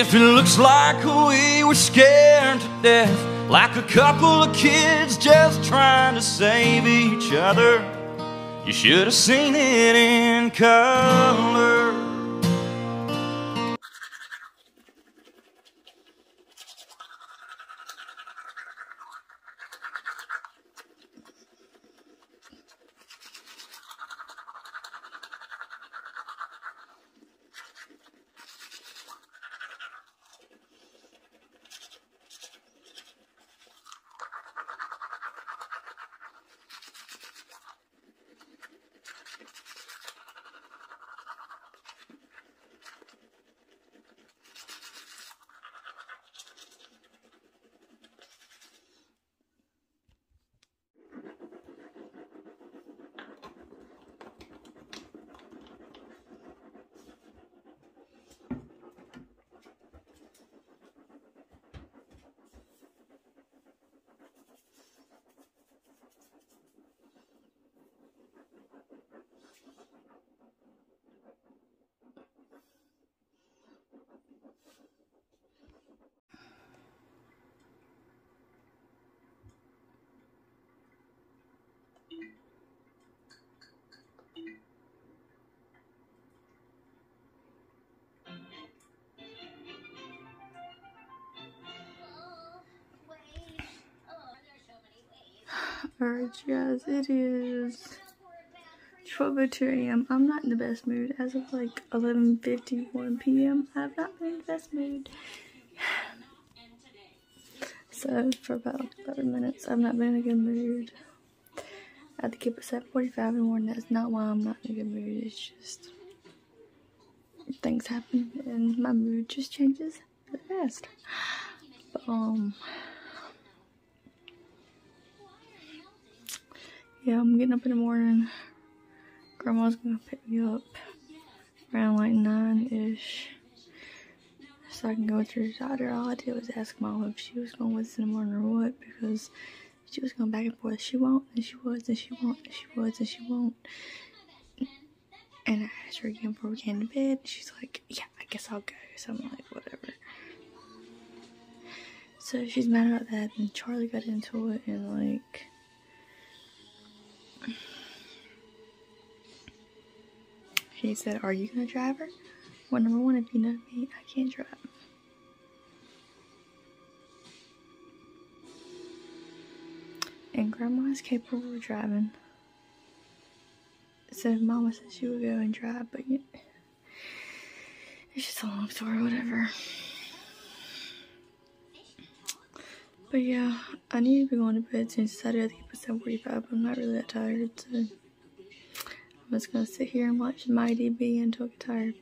If it looks like we were scared to death, like a couple of kids just trying to save each other, you should have seen it in color. Alright, guys, it is 12.02 a.m. I'm not in the best mood. As of like 11.51 p.m., I've not been in the best mood. So, for about 11 minutes, I've not been in a good mood. I had to keep it 7.45 in the morning. That's not why I'm not in a good mood. It's just things happen and my mood just changes fast. But, um... yeah, I'm getting up in the morning. Grandma's gonna pick me up around like 9-ish. So I can go to the doctor. All I did was ask mom if she was going with us in the morning or what because she was going back and forth. She won't, and she was, and she won't, and she was, and she won't. And I asked her again before we came to bed. She's like, yeah, I guess I'll go. So I'm like, whatever. So she's mad about that, and Charlie got into it, and like, He said, Are you to drive her? Well, number one, if you know me, I can't drive. And Grandma is capable of driving. So Mama said she would go and drive, but yeah, it's just a long story, whatever. But yeah, I need to be going to bed since Saturday. I think it's 7.45, I'm not really that tired, so... I'm just gonna sit here and watch Mighty B until I get tired.